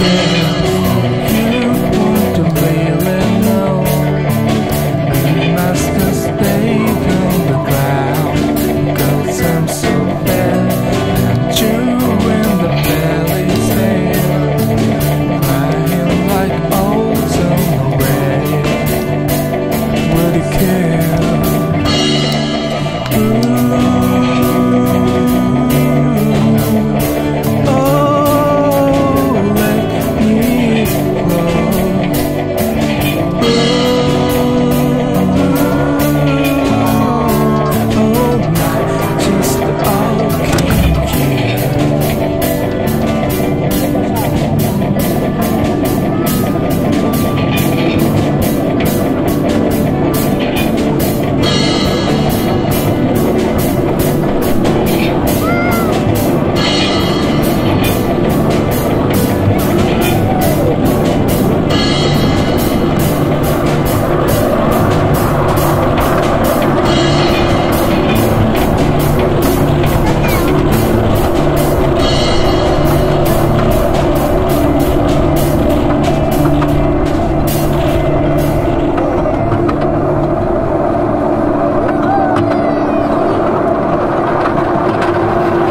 again.